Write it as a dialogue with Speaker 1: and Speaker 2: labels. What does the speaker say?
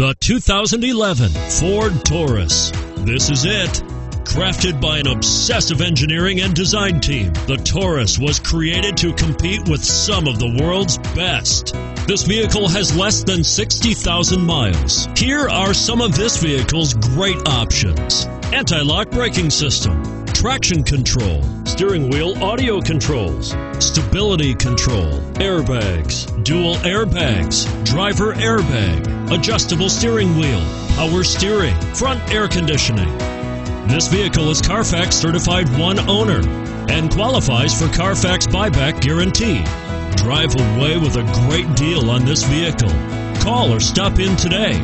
Speaker 1: The 2011 Ford Taurus. This is it. Crafted by an obsessive engineering and design team, the Taurus was created to compete with some of the world's best. This vehicle has less than 60,000 miles. Here are some of this vehicle's great options. Anti-lock braking system, traction control, steering wheel audio controls, stability control, airbags, dual airbags, driver airbag, adjustable steering wheel, power steering, front air conditioning. This vehicle is Carfax certified one owner and qualifies for Carfax buyback guarantee. Drive away with a great deal on this vehicle. Call or stop in today.